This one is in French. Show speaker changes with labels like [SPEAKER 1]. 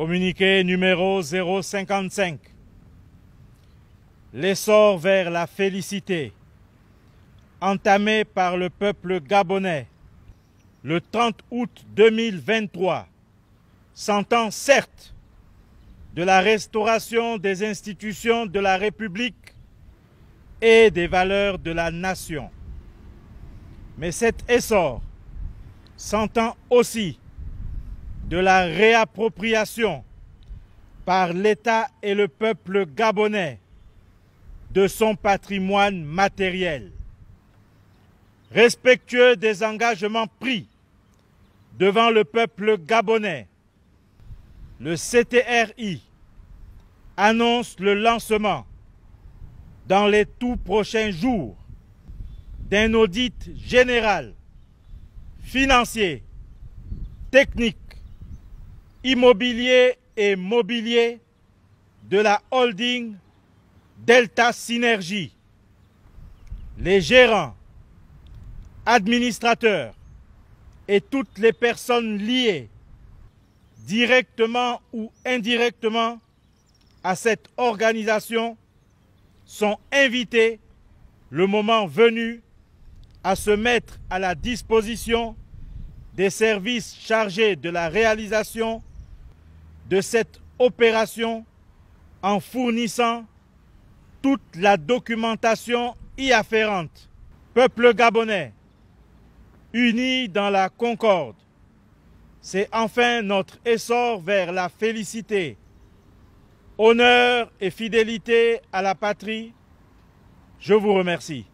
[SPEAKER 1] Communiqué numéro 055. L'essor vers la félicité, entamé par le peuple gabonais le 30 août 2023, s'entend certes de la restauration des institutions de la République et des valeurs de la nation. Mais cet essor s'entend aussi de la réappropriation par l'État et le peuple gabonais de son patrimoine matériel. Respectueux des engagements pris devant le peuple gabonais, le CTRI annonce le lancement dans les tout prochains jours d'un audit général, financier, technique, immobilier et mobilier de la holding Delta Synergie. Les gérants, administrateurs et toutes les personnes liées directement ou indirectement à cette organisation sont invités, le moment venu, à se mettre à la disposition des services chargés de la réalisation de cette opération en fournissant toute la documentation y afférente. Peuple gabonais, uni dans la concorde, c'est enfin notre essor vers la félicité. Honneur et fidélité à la patrie, je vous remercie.